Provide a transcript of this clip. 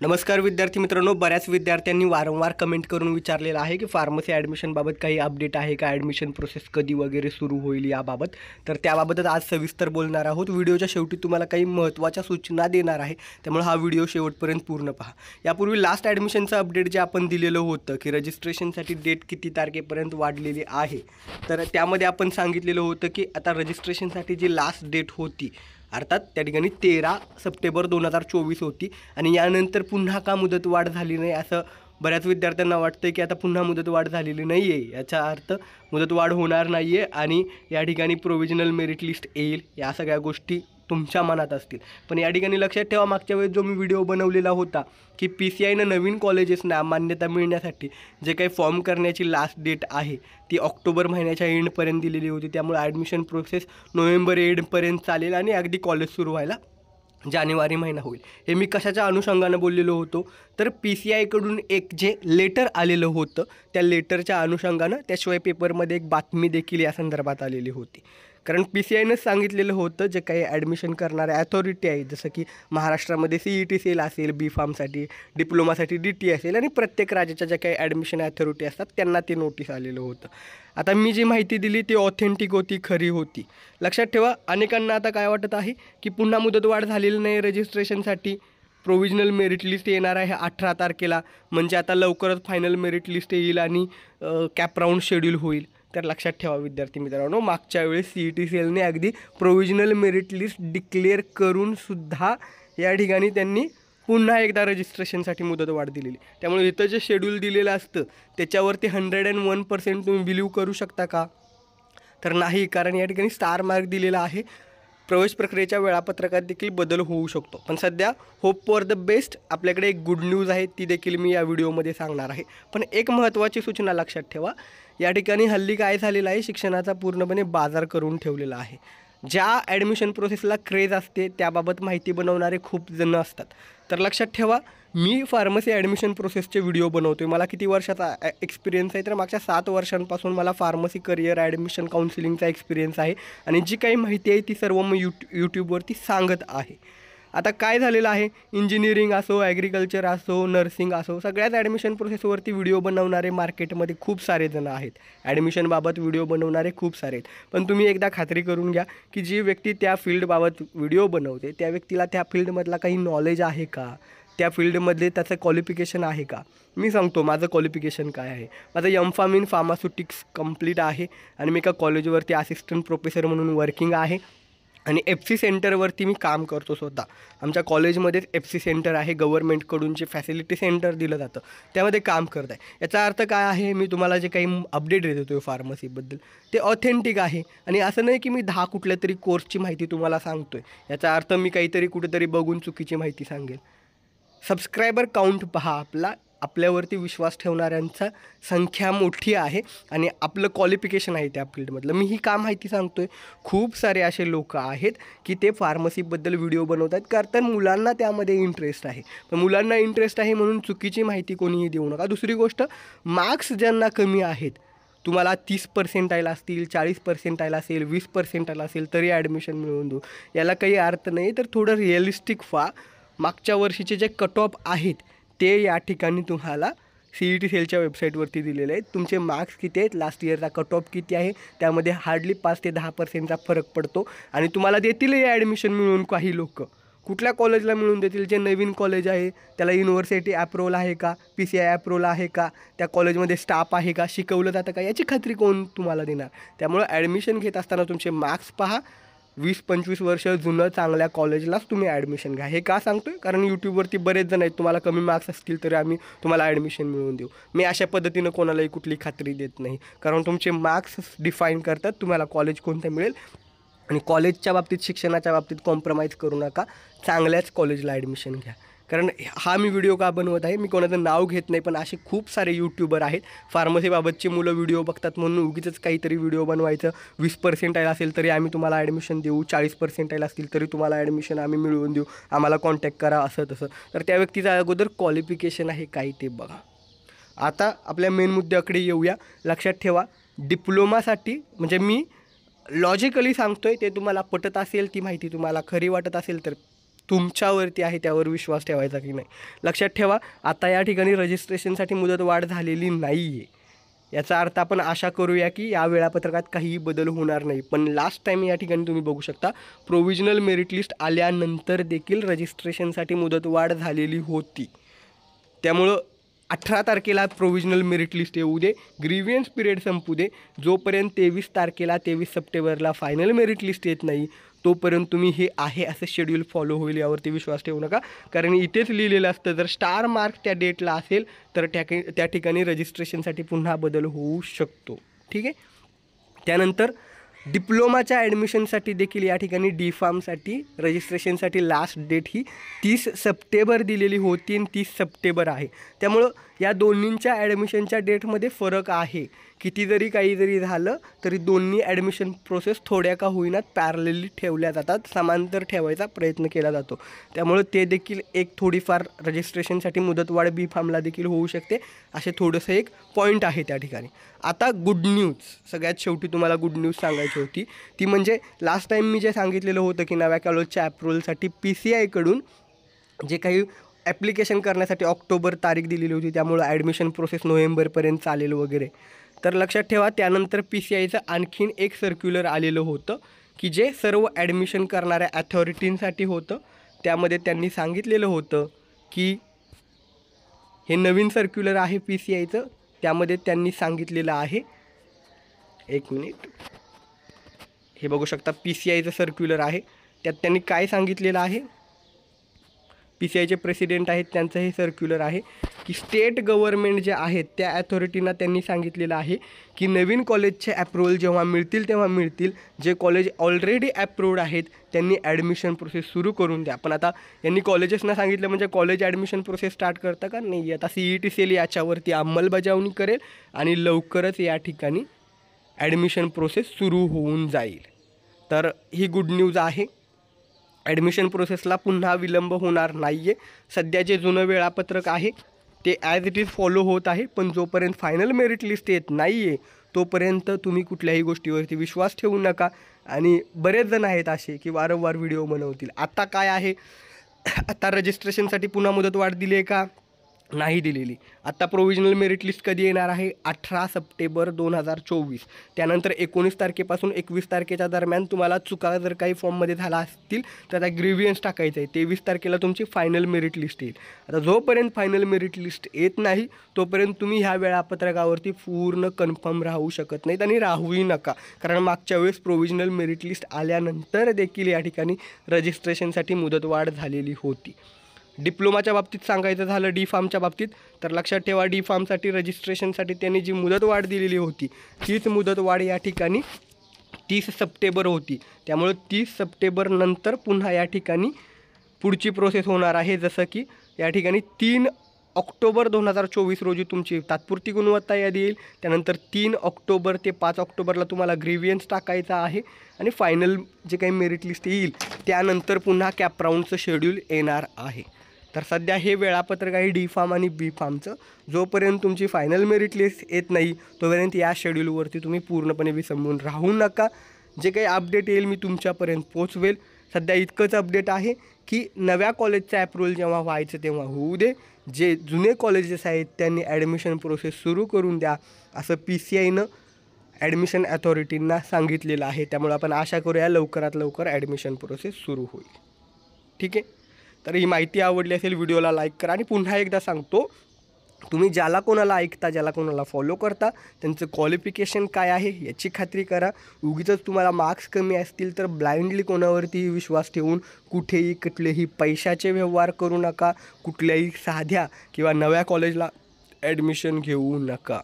नमस्कार विद्यार्थी मित्रांनो बऱ्याच विद्यार्थ्यांनी वारंवार कमेंट करून विचारलेलं आहे की फार्मसी ॲडमिशनबाबत काही अपडेट आहे का? ॲडमिशन प्रोसेस कधी वगैरे सुरू होईल याबाबत? तर त्याबाबतच आज सविस्तर बोलणार आहोत. व्हिडिओच्या शेवटी तुम्हाला काही महत्त्वाच्या सूचना देणार आहे. त्यामुळे हा व्हिडिओ शेवटपर्यंत पूर्ण पहा. यापूर्वी लास्ट ॲडमिशनचं अपडेट जे आपण दिलेलं होतं की रजिस्ट्रेशनसाठी डेट किती तारखेपर्यंत वाढलेली आहे. तर त्यामध्ये आपण सांगितलेलं होतं की आता रजिस्ट्रेशनसाठी जी लास्ट डेट होती अर्थात त्या ठिकाणी तेरा सप्टेंबर दोन हजार चोवीस होती. आणि यानंतर पुन्हा का मुदतवाढ झाली नाही असं बऱ्याच विद्यार्थ्यांना वाटतं की आता पुन्हा मुदतवाढ झालेली नाही आहे याचा अर्थ मुदतवाढ होणार नाही आहे आणि या ठिकाणी प्रोव्हिजनल मेरिट लिस्ट येईल. या सगळ्या गोष्टी तुमच्या मनात असतील. पण या ठिकाणी लक्षात ठेवा मागच्या वेळेस जो मी व्हिडिओ बनवलेला होता की पी सी आयनं नवीन कॉलेजेसना मान्यता मिळण्यासाठी जे काही फॉर्म करण्याची लास्ट डेट आहे ती ऑक्टोबर महिन्याच्या एंडपर्यंत दिलेली होती. त्यामुळे ॲडमिशन प्रोसेस नोव्हेंबर एंडपर्यंत चालेल आणि अगदी कॉलेज सुरू व्हायला जानेवारी महिना होईल. हे मी कशाच्या अनुषंगानं बोललेलो होतो? तर पी सी आयकडून एक जे लेटर आलेलं होतं त्या लेटरच्या अनुषंगानं त्याशिवाय पेपरमध्ये एक बातमी देखील या संदर्भात आलेली होती. कारण पी सी आयनंच सांगितलेलं होतं जे काही ॲडमिशन करणाऱ्या ॲथॉरिटी आहेत. जसं की महाराष्ट्रामध्ये सी ई टी सेल असेल बी फार्मसाठी डिप्लोमासाठी डी टी असेल आणि प्रत्येक राज्याच्या ज्या काही ॲडमिशन ॲथॉरिटी असतात त्यांना ते नोटीस आलेलं होतं. आता मी जी माहिती दिली ती ऑथेंटिक होती खरी होती. लक्षात ठेवा अनेकांना आता काय वाटत आहे की पुन्हा मुदतवाढ झालेली नाही रजिस्ट्रेशनसाठी प्रोविजनल मेरिट लिस्ट येणार आहे अठरा तारखेला. म्हणजे आता लवकरच फायनल मेरिट लिस्ट येईल आणि कॅप राऊंड शेड्यूल होईल. तर लक्षात ठेवा विद्यार्थी मित्रांनो मागच्या वेळेस सी ई टी सी एलने अगदी प्रोविजनल मेरिट लिस्ट डिक्लेअर करूनसुद्धा या ठिकाणी त्यांनी पुन्हा एकदा रजिस्ट्रेशनसाठी मुदत वाढ दिलेली. त्यामुळे इथं जे शेड्यूल दिलेलं असतं त्याच्यावरती हंड्रेड अँड वन पर्सेंट तुम्ही बिलीव करू शकता का? तर नाही कारण या ठिकाणी स्टार मार्क दिलेला आहे. प्रवेश प्रक्रियेच्या वेळापत्रकात देखील बदल होऊ शकतो. पण सध्या होप फॉर द बेस्ट आपल्याकडे एक गुड न्यूज आहे ती देखील मी या व्हिडिओमध्ये सांगणार आहे. पण एक महत्त्वाची सूचना लक्षात ठेवा. या ठिकाणी हल्ली काय झालेलं आहे शिक्षणाचा पूर्णपणे बाजार करून ठेवलेला आहे. ज्या ॲडमिशन प्रोसेसला क्रेज असते त्याबाबत माहिती बनवणारे खूप जण असतात. तर लक्षात ठेवा मी फार्मसी ॲडमिशन प्रोसेसचे व्हिडिओ बनवतो आहे मला किती वर्षाचा एक्सपिरियन्स आहे तर मागच्या सात वर्षांपासून मला फार्मसी करिअर ॲडमिशन काउन्सिलिंगचा एक्सपिरियन्स आहे. आणि जी काही माहिती आहे ती सर्व मी यूट यूट्यूबवरती सांगत आहे. आता काय झालेलं आहे? इंजिनिअरिंग असो ॲग्रिकल्चर असो नर्सिंग असो सगळ्याच ॲडमिशन प्रोसेसवरती व्हिडिओ बनवणारे मार्केटमध्ये खूप सारे जण आहेत. ॲडमिशनबाबत व्हिडिओ बनवणारे खूप सारे आहेत. पण तुम्ही एकदा खात्री करून घ्या की जी व्यक्ती त्या फील्डबाबत व्हिडिओ बनवते त्या व्यक्तीला त्या फील्डमधला काही नॉलेज आहे का? त्या फील्डमध्ये त्याचं क्वालिफिकेशन आहे का? मी सांगतो माझं क्वालिफिकेशन काय आहे? माझं M pharm in pharmaceutics complete आहे आणि मी एका कॉलेजवरती असिस्टंट प्रोफेसर म्हणून वर्किंग आहे आणि एफ सी सेंटरवरती मी काम करतो स्वतः. आमच्या कॉलेजमध्येच एफ सी सेंटर आहे गव्हर्नमेंटकडून जे फॅसिलिटी सेंटर दिलं जातं त्यामध्ये काम करत आहे याचा अर्थ काय आहे? मी तुम्हाला जे काही अपडेट देतो आहे फार्मसीबद्दल ते ऑथेंटिक आहे. आणि असं नाही की मी दहा कुठल्या तरी कोर्सची माहिती तुम्हाला सांगतो आहे याचा अर्थ मी काहीतरी कुठेतरी बघून चुकीची माहिती सांगेल. सबस्क्रायबर काउंट पहा आपला. आपल्यावरती विश्वास ठेवणाऱ्यांचा संख्या मोठी आहे आणि आपलं क्वालिफिकेशन आहे त्या फील्डमधलं मी ही का माहिती सांगतो आहे खूप सारे असे लोक आहेत की ते फार्मसीबद्दल व्हिडिओ बनवतात कारण मुलांना त्यामध्ये इंटरेस्ट आहे. पण मुलांना इंटरेस्ट आहे म्हणून चुकीची माहिती कोणीही देऊ नका. दुसरी गोष्ट मार्क्स ज्यांना कमी आहेत तुम्हाला तीस पर्सेंटाईल असतील चाळीस पर्सेंटाईल असेल वीस पर्सेंटाईल असेल तरी ॲडमिशन मिळवून देऊ. याला काही अर्थ नाही तर थोडं रिअलिस्टिक व्हा. मागच्या वर्षीचे जे कट ऑफ आहेत ते या ठिकाणी तुम्हाला सी ई टी सेलच्या वेबसाईटवरती दिलेले आहेत. तुमचे मार्क्स किती आहेत? लास्ट इयरचा कट ऑफ किती आहे? त्यामध्ये हार्डली पाच ते दहा पर्सेंटचा फरक पडतो. आणि तुम्हाला देतीलही ॲडमिशन मिळून काही लोक. कुठल्या कॉलेजला मिळून देतील? जे नवीन कॉलेज आहे त्याला युनिव्हर्सिटी ॲप्रोल आहे का? पी सी आय ॲप्रोल आहे का? त्या कॉलेजमध्ये स्टाफ आहे का? शिकवलं जातं का? याची खात्री कोण तुम्हाला देणार? त्यामुळं ॲडमिशन घेत असताना तुमचे मार्क्स पहा. वीस पंचवीस वर्ष जुनं चांगल्या कॉलेजलाच तुम्ही ॲडमिशन घ्या. हे का सांगतो आहे कारण यूट्यूबवरती बरेच जण आहेत. तुम्हाला कमी मार्क्स असतील तरी आम्ही तुम्हाला ॲडमिशन मिळवून देऊ. मी अशा पद्धतीनं कोणालाही कुठली खात्री देत नाही. कारण तुमचे मार्क्स डिफाईन करतात. तुम्हाला कॉलेज कोणतं मिळेल? आणि कॉलेजच्या बाबतीत शिक्षणाच्या बाबतीत कॉम्प्रोमाइज करू नका. चांगल्याच कॉलेजला ॲडमिशन घ्या. कारण हा मी व्हिडिओ का बनवत आहे? मी कोणाचं नाव घेत नाही पण असे खूप सारे यूट्यूबर आहेत. फार्मसीबाबतची मुलं व्हिडिओ बघतात म्हणून उगीच काहीतरी व्हिडिओ बनवायचं. वीस पर्सेंटाईल असेल तरी आम्ही तुम्हाला ॲडमिशन देऊ. चाळीस पर्सेंटाईल असतील तरी तुम्हाला ॲडमिशन आम्ही मिळवून देऊ. आम्हाला कॉन्टॅक्ट करा असं तसं. तर त्या व्यक्तीचं अगोदर क्वालिफिकेशन आहे काही ते बघा. आता आपल्या मेन मुद्द्याकडे येऊया. लक्षात ठेवा डिप्लोमासाठी म्हणजे मी लॉजिकली सांगतो आहे ते तुम्हाला पटत असेल ती माहिती तुम्हाला खरी वाटत असेल तर तुमच्यावरती आहे त्यावर विश्वास ठेवायचा की नाही? लक्षात ठेवा आता या ठिकाणी रजिस्ट्रेशनसाठी मुदत वाढ झालेली नाही आहे याचा अर्थ आपण आशा करूया की या वेळापत्रकात काहीही बदल होणार नाही. पण लास्ट टाईम या ठिकाणी तुम्ही बघू शकता प्रोव्हिजनल मेरिट लिस्ट आल्यानंतर देखील रजिस्ट्रेशनसाठी मुदतवाढ झालेली होती. त्यामुळं अठरा तारखेला प्रोव्हिजनल मेरिट लिस्ट येऊ दे ग्रीवियन्स पिरियड संपू दे. जोपर्यंत तेवीस तारखेला तेवीस सप्टेंबरला फायनल मेरिट लिस्ट येत नाही तोपर्यंत तुम्ही हे आहे असं शेड्यूल फॉलो होईल यावरती विश्वास ठेवू नका. कारण इथेच लिहिलेलं असतं जर स्टार मार्क त्या डेटला असेल तर त्या त्या ठिकाणी रजिस्ट्रेशनसाठी पुन्हा बदल होऊ शकतो. ठीक आहे? त्यानंतर डिप्लोमाच्या ॲडमिशनसाठी देखील या ठिकाणी डी फार्मसाठी रजिस्ट्रेशनसाठी लास्ट डेट ही तीस सप्टेंबर दिलेली होती आणि तीस सप्टेंबर आहे. त्यामुळं या दोन्हींच्या ॲडमिशनच्या डेटमध्ये फरक आहे. किती जरी काही जरी झालं तरी दोन्ही ॲडमिशन प्रोसेस थोड्या का होईनात पॅरलेली ठेवल्या जातात समांतर ठेवायचा प्रयत्न केला जातो. त्यामुळे ते देखील एक थोडीफार रजिस्ट्रेशनसाठी मुदतवाढ बी फार्मला देखील होऊ शकते असे थोडंसं एक पॉईंट आहे त्या ठिकाणी. आता गुड न्यूज सगळ्यात शेवटी तुम्हाला गुड न्यूज सांगायची होती. ती म्हणजे लास्ट टाईम मी जे सांगितलेलं होतं की नव्या कॉलेजच्या अप्रुव्हलसाठी पी सी आयकडून जे काही ॲप्लिकेशन करण्यासाठी ऑक्टोबर तारीख दिलेली होती. त्यामुळं ॲडमिशन प्रोसेस नोव्हेंबरपर्यंत चालेल वगैरे. तर लक्षात ठेवा त्यानंतर पी सी आयचं आणखीन एक सर्क्युलर आलेलं होतं की जे सर्व ॲडमिशन करणाऱ्या ॲथॉरिटींसाठी होतं. त्यामध्ये त्यांनी सांगितलेलं होतं की हे नवीन सर्क्युलर आहे पी सी आयचं त्यामध्ये त्यांनी सांगितलेलं आहे. एक मिनिट हे बघू शकता पी सी आयचं सर्क्युलर आहे. त्यात त्यांनी काय सांगितलेलं आहे? पी सी आयचे प्रेसिडेंट आहेत त्यांचं हे सर्क्युलर आहे. की स्टेट गव्हर्मेंट जे आहेत त्या ॲथॉरिटीना त्यांनी सांगितलेलं आहे की नवीन कॉलेजचे अप्रुव्हल जेव्हा मिळतील तेव्हा मिळतील. जे कॉलेज ऑलरेडी ॲप्रूव्ड आहेत त्यांनी ॲडमिशन प्रोसेस सुरू करून द्या. पण आता यांनी कॉलेजेसना सांगितलं म्हणजे कॉलेज ॲडमिशन प्रोसेस स्टार्ट करतं का नाही आता सी ई टी सेल याच्यावरती अंमलबजावणी करेल आणि लवकरच या ठिकाणी ॲडमिशन प्रोसेस सुरू होऊन जाईल. तर ही गुड न्यूज आहे. ॲडमिशन प्रोसेसला पुन्हा विलंब होणार नाही आहे सध्या जे जुनं वेळापत्रक आहे ते ॲज इट इज फॉलो होत आहे पण जोपर्यंत फायनल मेरिट लिस्ट येत नाही आहे तोपर्यंत तुम्ही कुठल्याही गोष्टीवरती विश्वास ठेवू नका. आणि बरेच जण आहेत असे की वारंवार व्हिडिओ बनवतील. आता काय आहे? आता रजिस्ट्रेशनसाठी पुन्हा मुदतवाढ दिली आहे का? नाही दिलेली. आत्ता प्रोविजनल मेरिट लिस्ट कधी येणार आहे? अठरा सप्टेंबर दोन हजार चोवीस. त्यानंतर एकोणीस तारखेपासून एकवीस तारखेच्या दरम्यान तुम्हाला चुका जर काही फॉर्ममध्ये झाला असतील तर त्या ग्रीवियन्स टाकायचं आहे. तेवीस तारखेला तुमची फायनल मेरिट लिस्ट येईल. आता जोपर्यंत फायनल मेरिट लिस्ट येत नाही तोपर्यंत तुम्ही ह्या वेळापत्रकावरती पूर्ण कन्फर्म राहू शकत नाहीत आणि राहूही नका. कारण मागच्या वेळेस प्रोव्हिजनल मेरिट लिस्ट आल्यानंतर देखील या ठिकाणी रजिस्ट्रेशनसाठी मुदतवाढ झालेली होती. डिप्लोमाच्या बाबतीत सांगायचं झालं डी फार्मच्या बाबतीत तर लक्षात ठेवा डी फार्मसाठी रजिस्ट्रेशनसाठी त्यांनी जी मुदतवाढ दिलेली होती तीच मुदतवाढ या ठिकाणी तीस सप्टेंबर होती. त्यामुळं तीस सप्टेंबरनंतर पुन्हा या ठिकाणी पुढची प्रोसेस होणार आहे. जसं की या ठिकाणी तीन ऑक्टोबर दोन हजार चोवीस रोजी तुमची तात्पुरती गुणवत्ता यादी येईल. त्यानंतर तीन ऑक्टोबर ते पाच ऑक्टोबरला तुम्हाला ग्रेव्हियन्स टाकायचा आहे आणि फायनल जे काही मेरिट लिस्ट येईल त्यानंतर पुन्हा कॅप राऊंडचं शेड्यूल येणार आहे. तर सध्या हे वेळापत्रक आहे डी फार्म आणि बी फार्मचं. जोपर्यंत तुमची फायनल मेरिट लिस्ट येत नाही तोपर्यंत या शेड्यूलवरती तुम्ही पूर्णपणे विसंबून राहू नका. जे काही अपडेट येईल मी तुमच्यापर्यंत पोचवेल सध्या इतकंच अपडेट आहे की नव्या कॉलेजचं अप्रुव्हल जेव्हा व्हायचं तेव्हा होऊ दे. जे जुने कॉलेजेस आहेत त्यांनी ॲडमिशन प्रोसेस सुरू करून द्या असं पी सी आयनं ॲडमिशन अथॉरिटींना सांगितलेलं आहे. त्यामुळे आपण आशा करूया लवकरात लवकर ॲडमिशन प्रोसेस सुरू होईल. ठीक आहे? तर ही माहिती आवडली असेल व्हिडिओला लाईक करा आणि पुन्हा एकदा सांगतो तुम्ही ज्याला कोणाला ऐकता ज्याला कोणाला फॉलो करता त्यांचं क्वालिफिकेशन काय आहे याची खात्री करा. उगीच तुम्हाला मार्क्स कमी असतील तर ब्लाइंडली कोणावरतीही विश्वास ठेवून कुठेही कुठलेही पैशाचे व्यवहार करू नका. कुठल्याही साध्या किंवा नव्या कॉलेजला ॲडमिशन घेऊ नका.